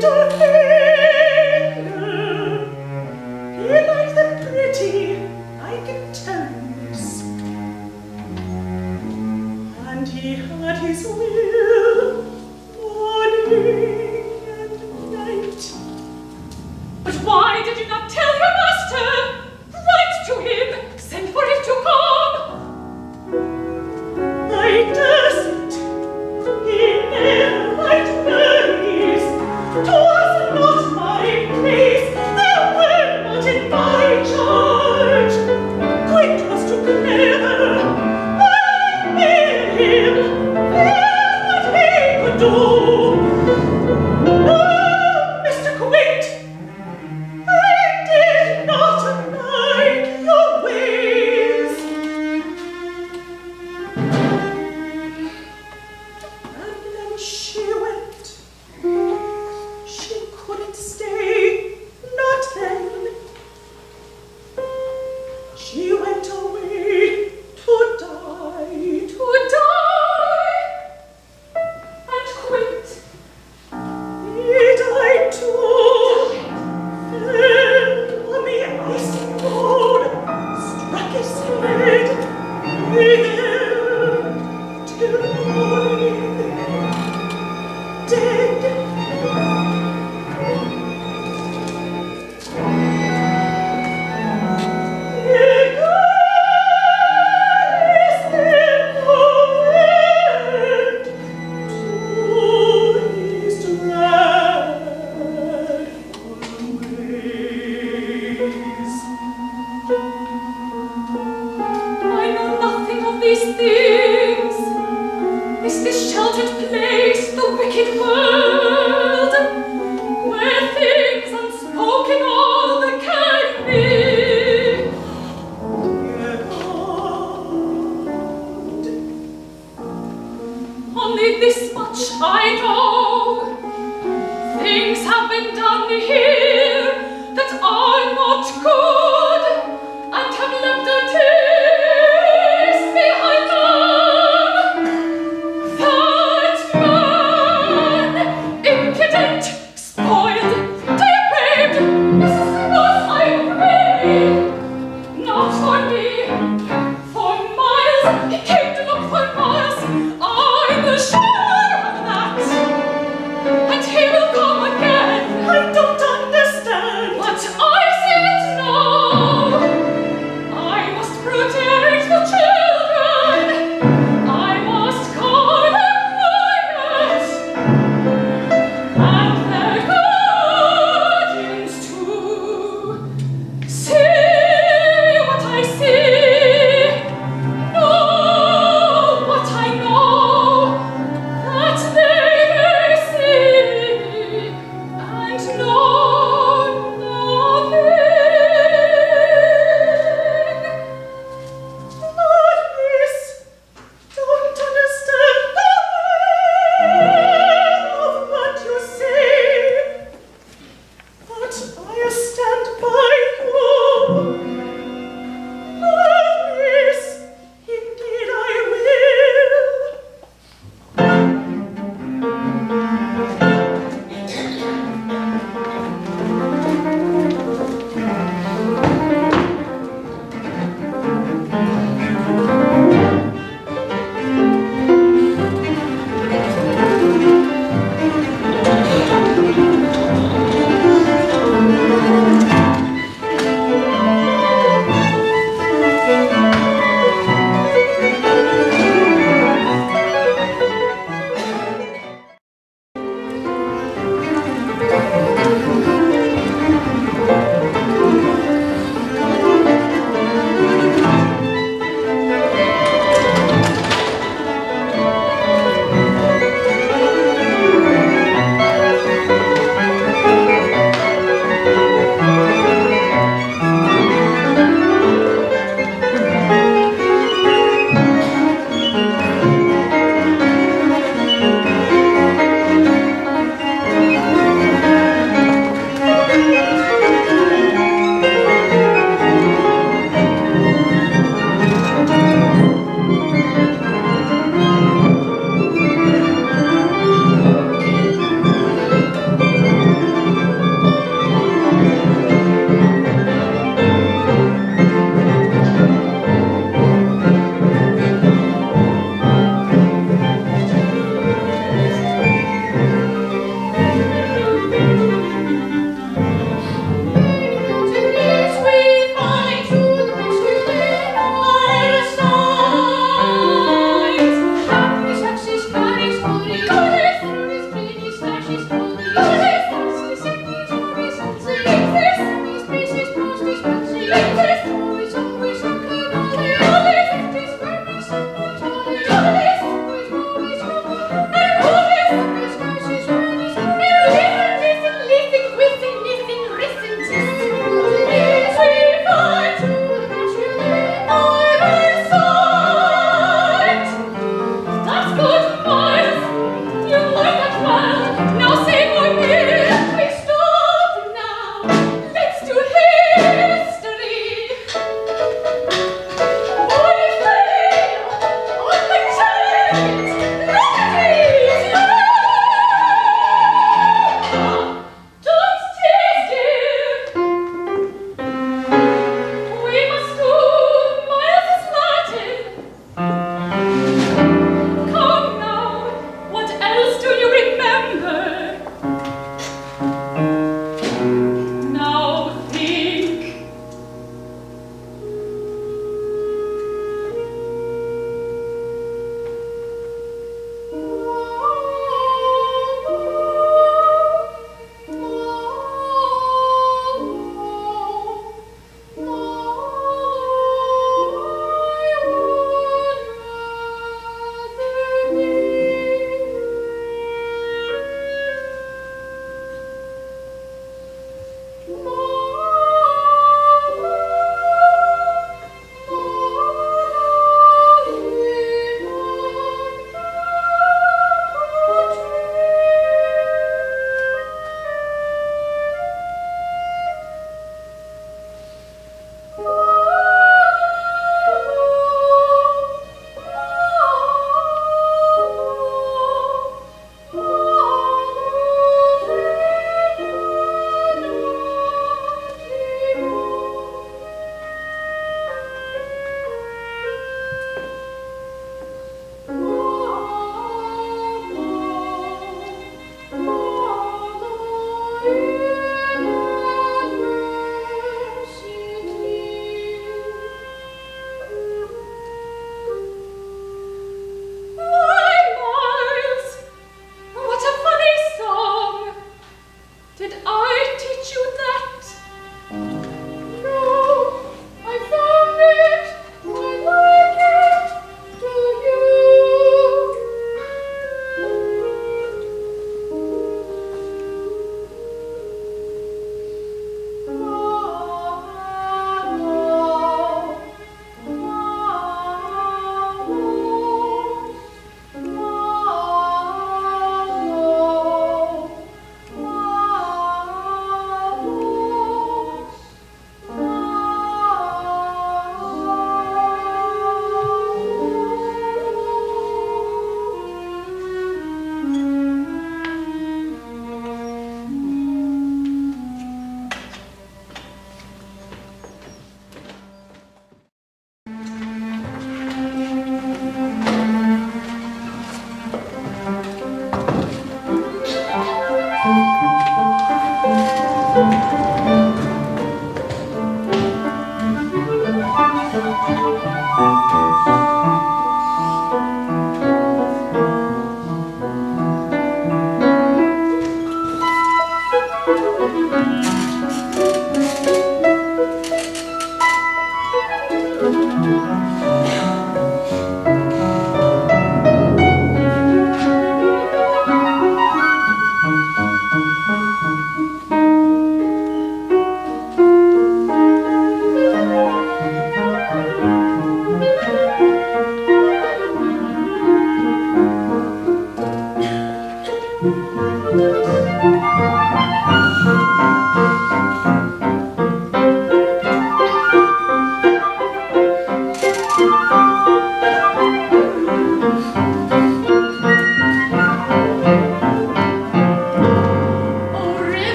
I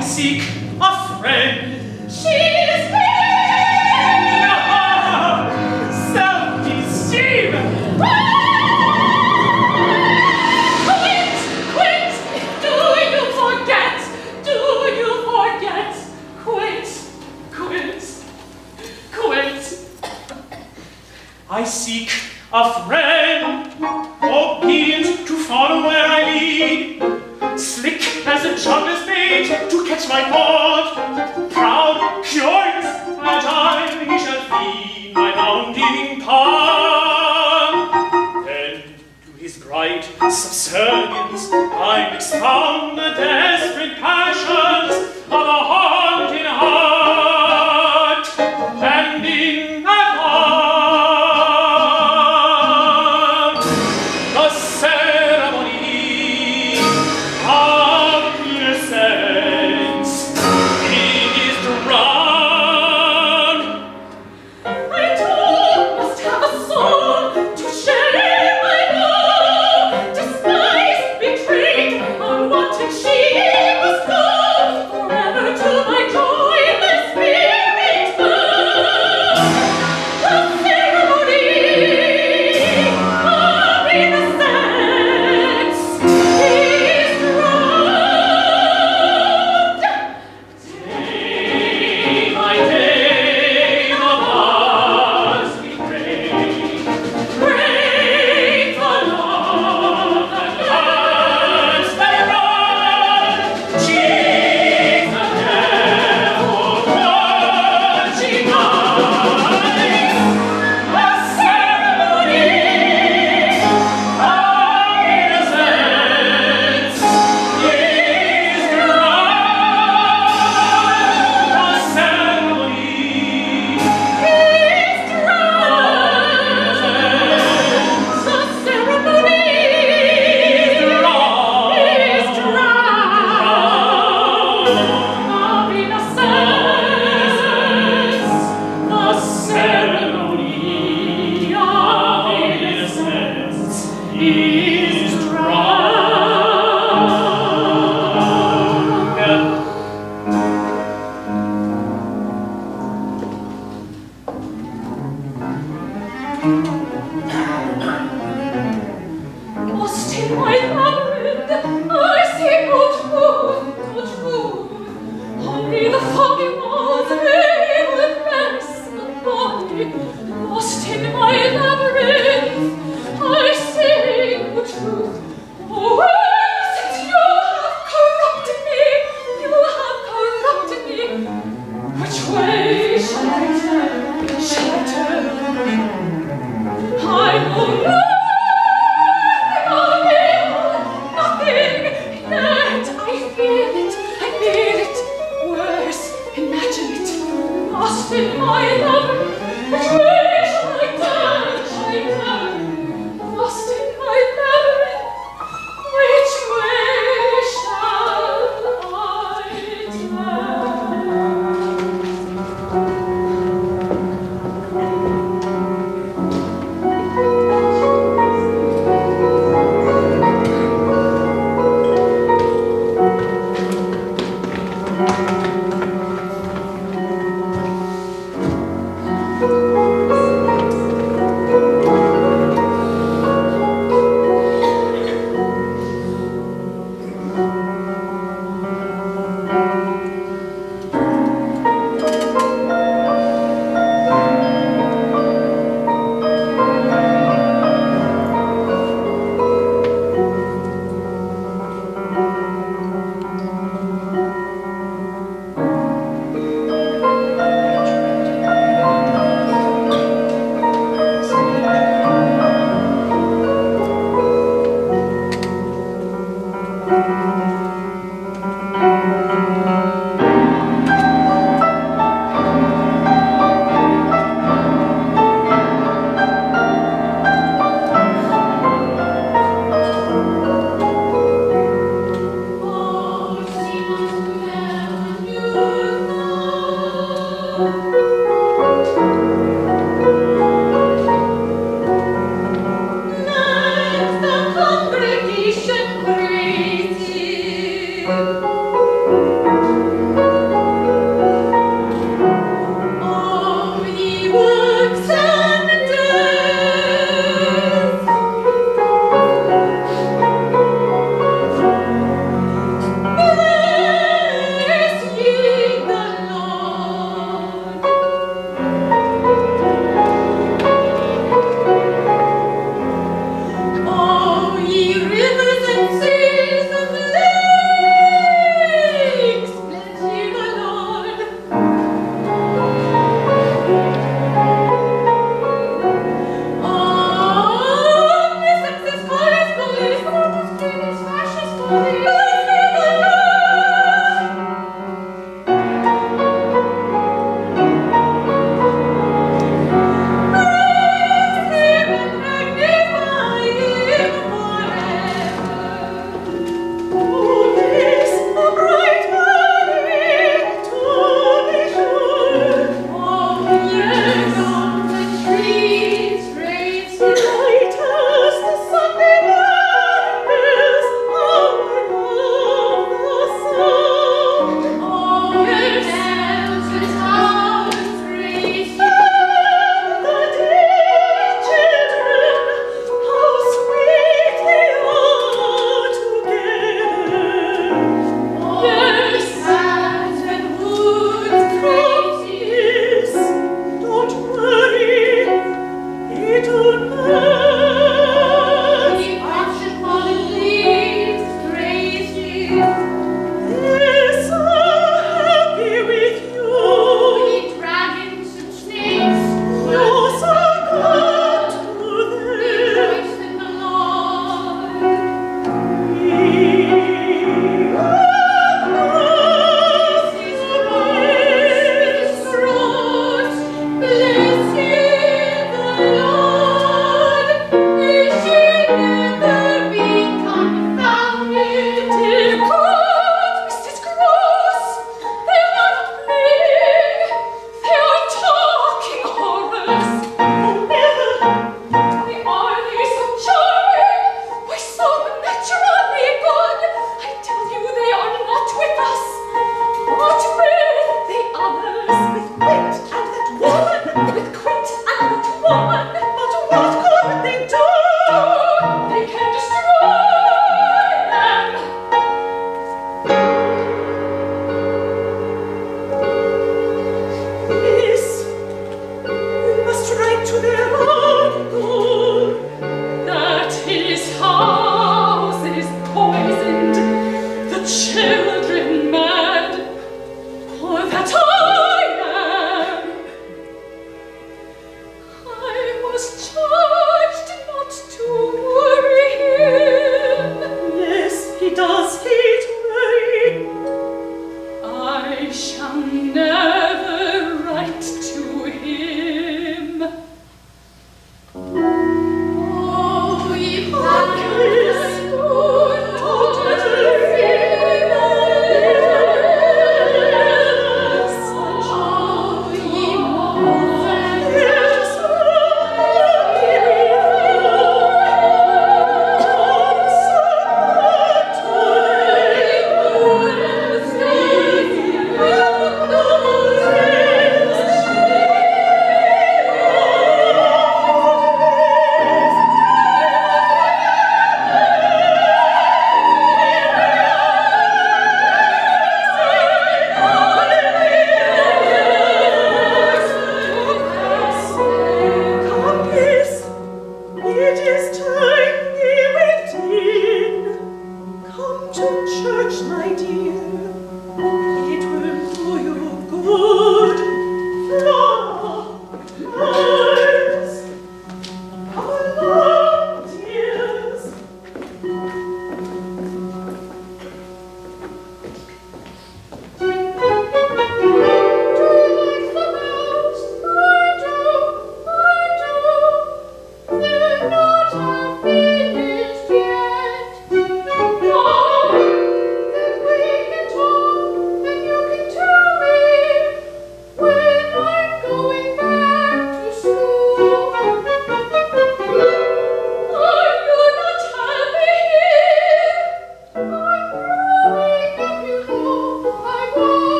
I seek a friend. In my love,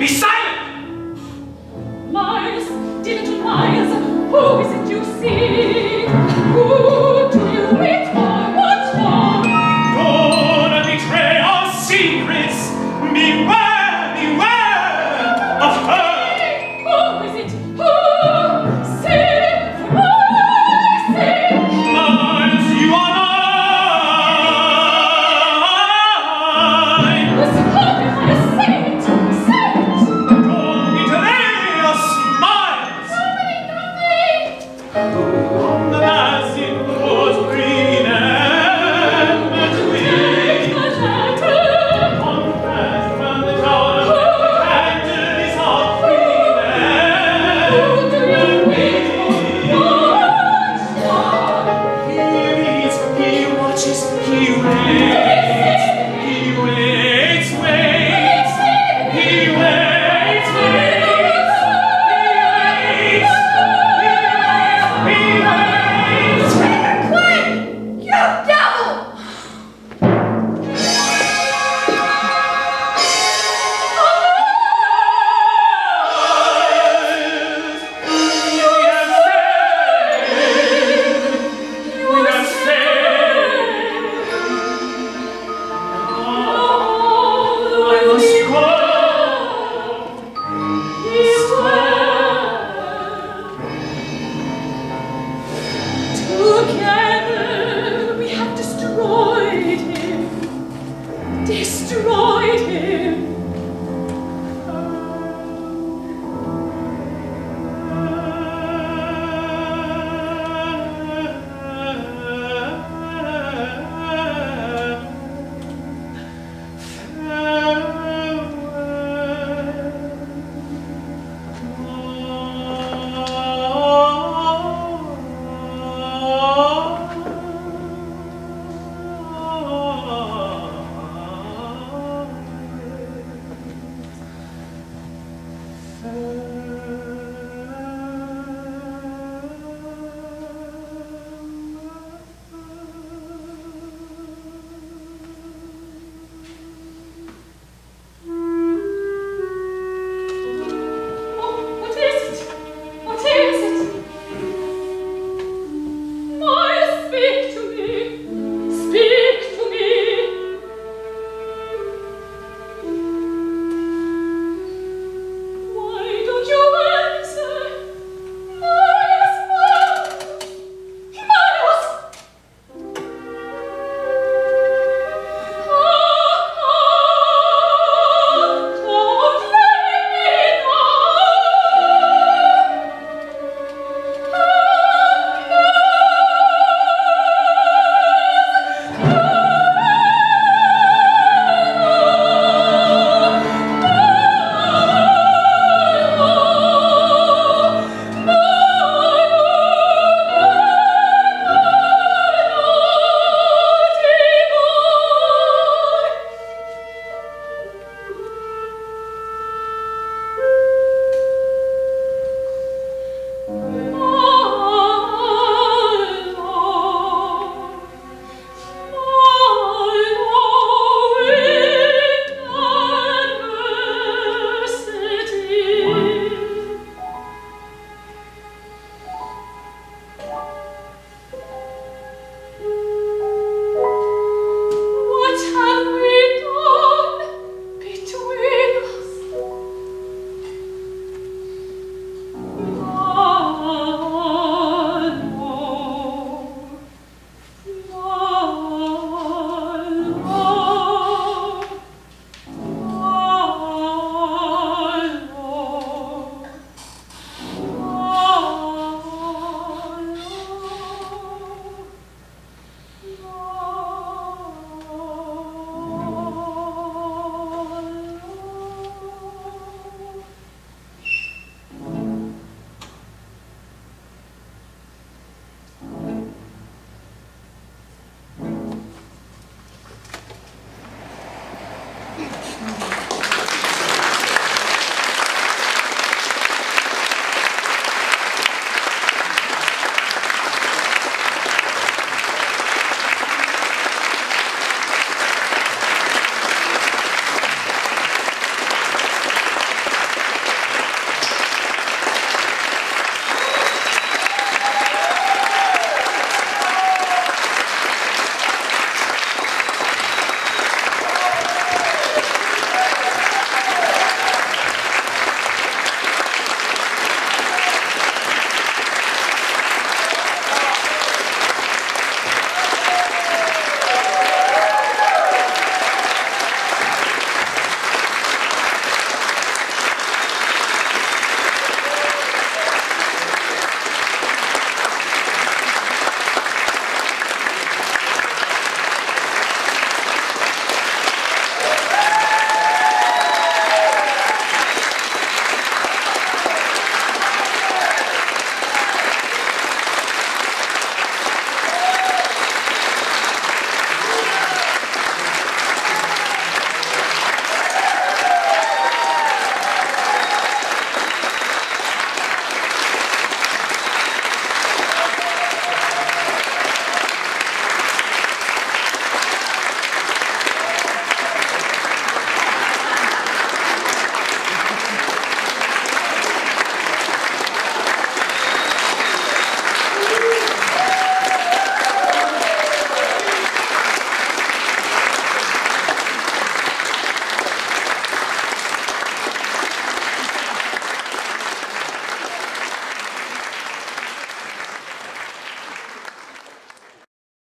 Be silent! Myers, diligent Myers, who is it?